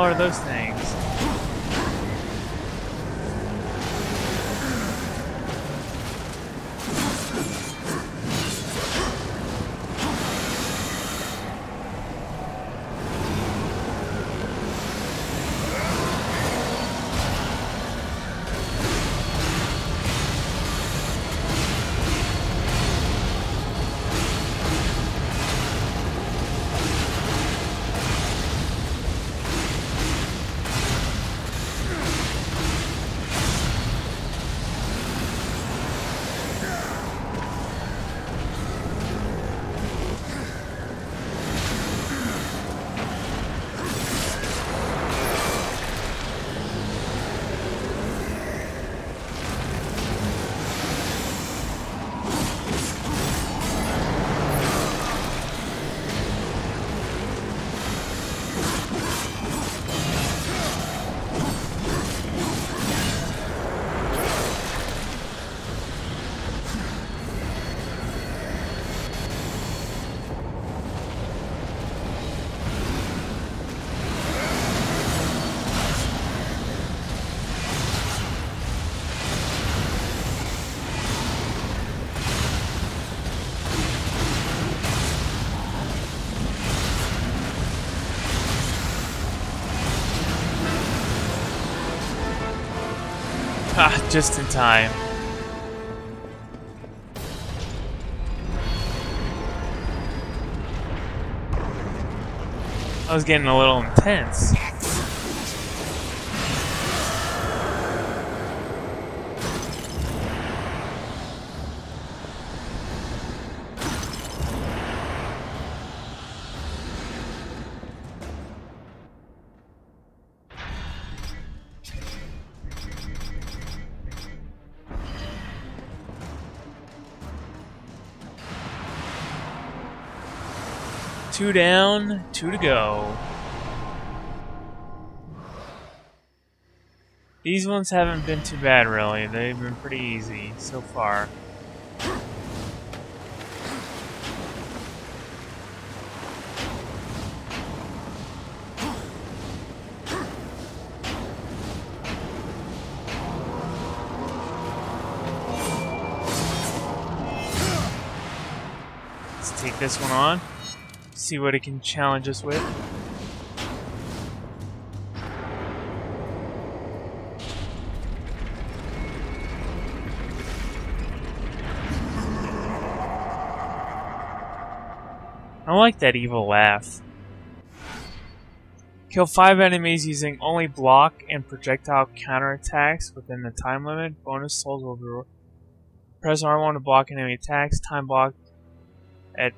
hell are those things? Ah, just in time. I was getting a little intense. Two down, two to go. These ones haven't been too bad, really. They've been pretty easy so far. Let's take this one on. See what it can challenge us with. I like that evil laugh. Kill 5 enemies using only block and projectile counterattacks within the time limit. Bonus souls will be... Press R1 to block enemy attacks. Time block at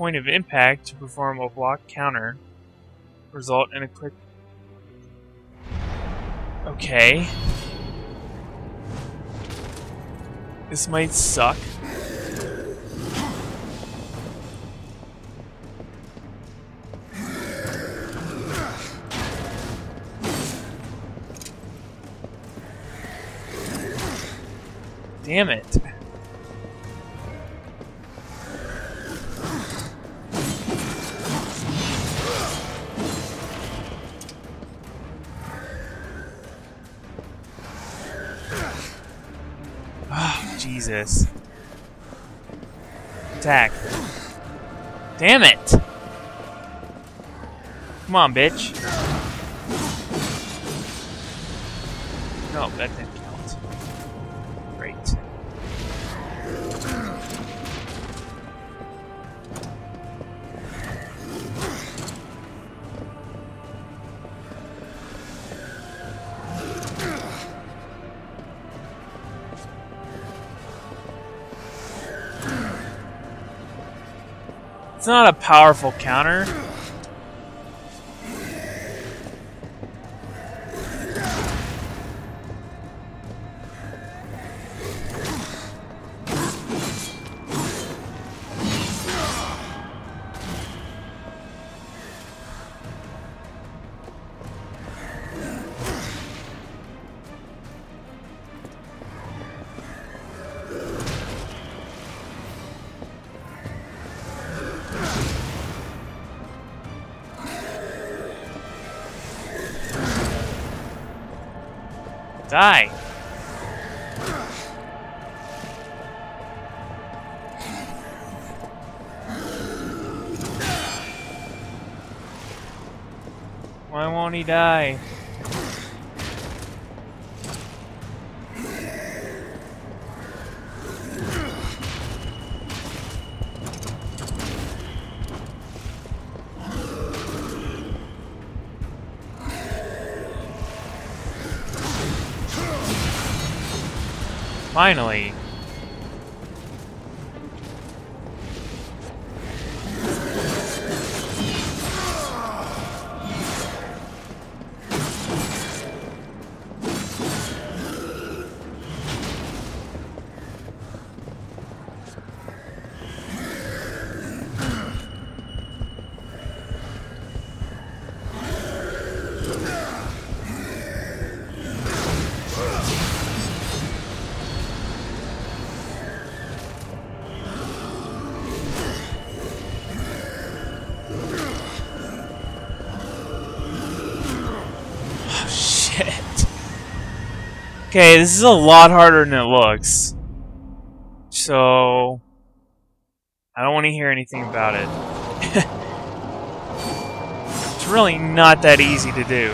point of impact to perform a block counter. Result in a quick... Okay. This might suck. Damn it. Jesus. Attack. Damn it! Come on, bitch. No, that didn't It's not a powerful counter. Die! Why won't he die? Finally. Okay, this is a lot harder than it looks. So... I don't want to hear anything about it. it's really not that easy to do.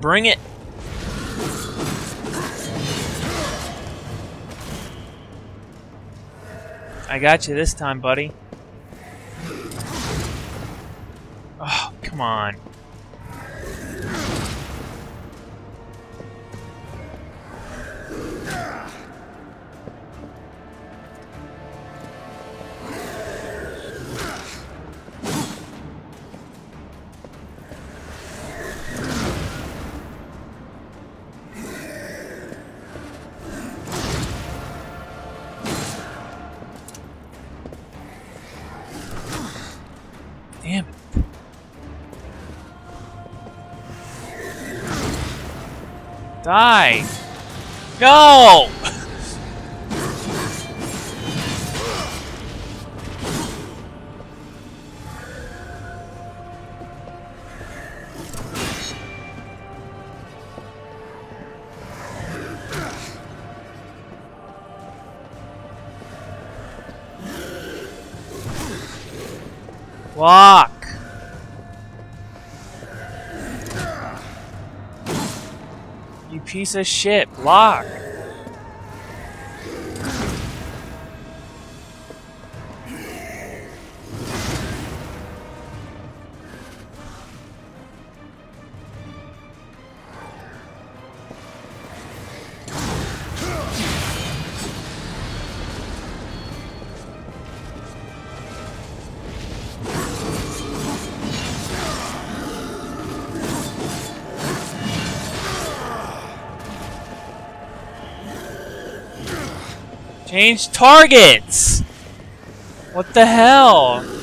Bring it! I got you this time, buddy. Oh, come on. Damn it. Die! Go! Walk! You piece of shit, block! Change targets! What the hell?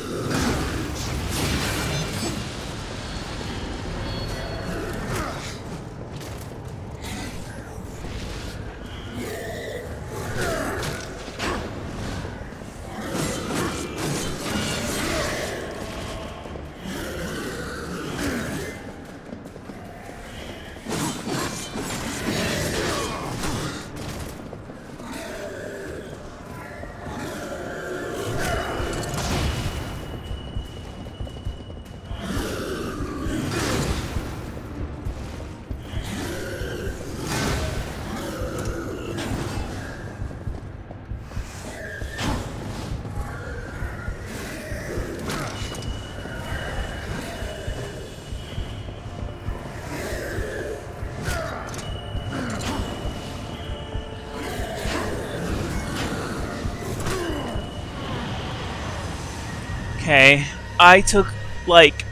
Okay, I took like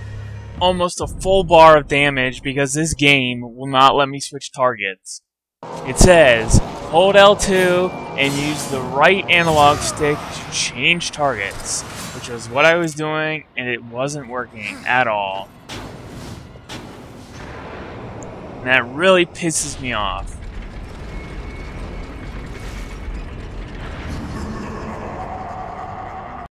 almost a full bar of damage because this game will not let me switch targets. It says hold L2 and use the right analog stick to change targets, which was what I was doing, and it wasn't working at all. And that really pisses me off.